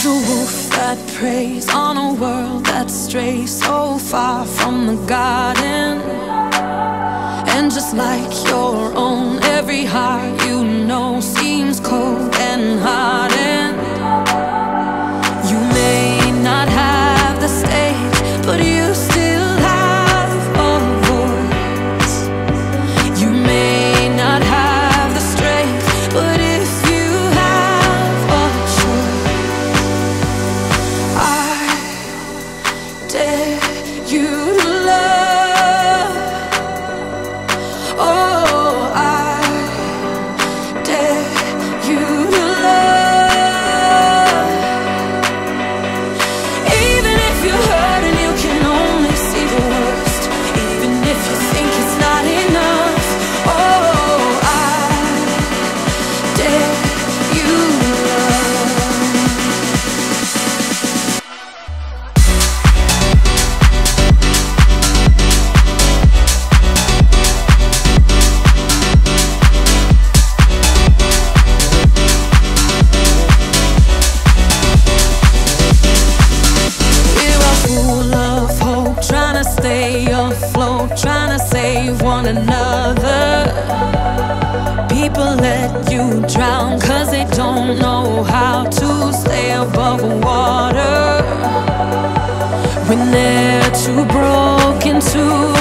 There's a wolf that preys on a world that strays so far from the garden. And just like your own, every heart you know seems cold full of hope, trying to stay afloat, trying to save one another. People let you drown, cause they don't know how to stay above water. When they're too broken to